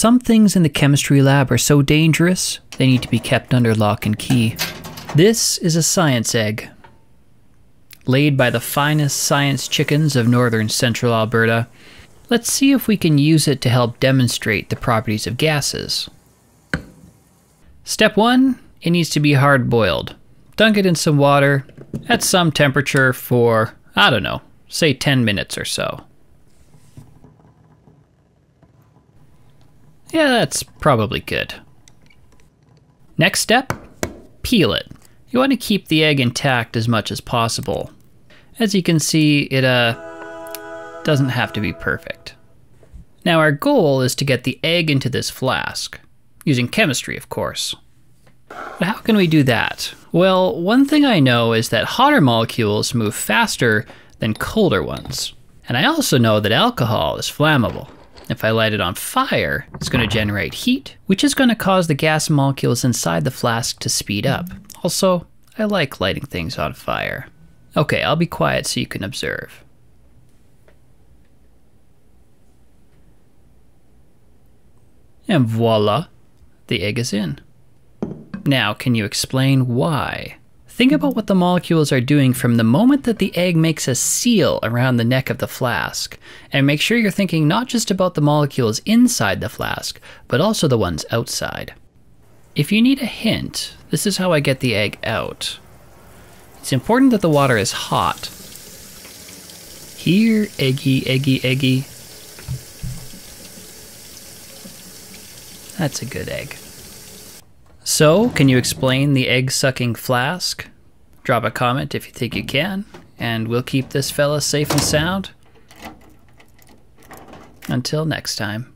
Some things in the chemistry lab are so dangerous, they need to be kept under lock and key. This is a science egg. Laid by the finest science chickens of northern central Alberta, let's see if we can use it to help demonstrate the properties of gases. Step 1 it needs to be hard boiled. Dunk it in some water at some temperature for, I don't know, say 10 minutes or so. Yeah, that's probably good. Next step, peel it. You want to keep the egg intact as much as possible. As you can see, it uh, doesn't have to be perfect. Now our goal is to get the egg into this flask, using chemistry of course. But how can we do that? Well, one thing I know is that hotter molecules move faster than colder ones. And I also know that alcohol is flammable. If I light it on fire, it's going to generate heat, which is going to cause the gas molecules inside the flask to speed up. Also, I like lighting things on fire. Okay, I'll be quiet so you can observe. And voila, the egg is in. Now, can you explain why? Think about what the molecules are doing from the moment that the egg makes a seal around the neck of the flask, and make sure you're thinking not just about the molecules inside the flask, but also the ones outside. If you need a hint, this is how I get the egg out. It's important that the water is hot. Here, eggy, eggy, eggy. That's a good egg. So, can you explain the egg sucking flask? Drop a comment if you think you can, and we'll keep this fella safe and sound. Until next time.